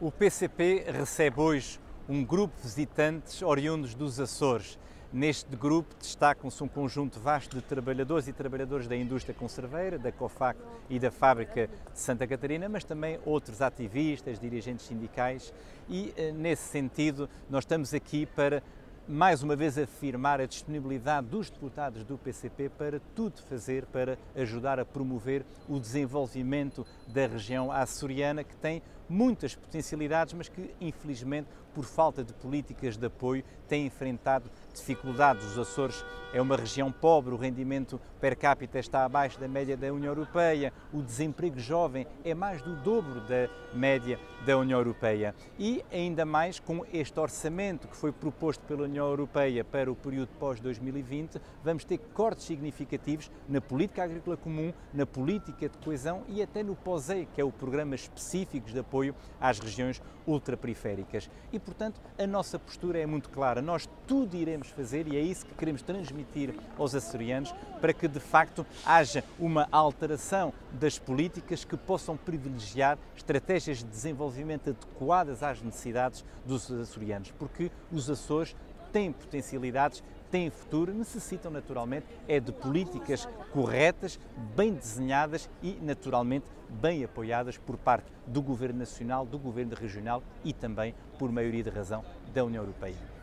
O PCP recebe hoje um grupo de visitantes oriundos dos Açores. Neste grupo destacam-se um conjunto vasto de trabalhadores e trabalhadoras da indústria conserveira, da COFAC e da fábrica de Santa Catarina, mas também outros ativistas, dirigentes sindicais e, eh, nesse sentido, nós estamos aqui para mais uma vez afirmar a disponibilidade dos deputados do PCP para tudo fazer para ajudar a promover o desenvolvimento da região açoriana, que tem muitas potencialidades, mas que infelizmente por falta de políticas de apoio tem enfrentado dificuldades. Os Açores é uma região pobre, o rendimento per capita está abaixo da média da União Europeia, o desemprego jovem é mais do dobro da média da União Europeia. E ainda mais com este orçamento que foi proposto pela União Europeia para o período pós-2020, vamos ter cortes significativos na política agrícola comum, na política de coesão e até no POSEI, que é o programa específico de apoio às regiões ultraperiféricas. E, portanto, a nossa postura é muito clara. Nós tudo iremos fazer e é isso que queremos transmitir aos açorianos para que, de facto, haja uma alteração das políticas que possam privilegiar estratégias de desenvolvimento adequadas às necessidades dos açorianos, porque os Açores têm potencialidades, têm futuro, necessitam naturalmente é de políticas corretas, bem desenhadas e naturalmente bem apoiadas por parte do Governo Nacional, do Governo Regional e também por maioria de razão da União Europeia.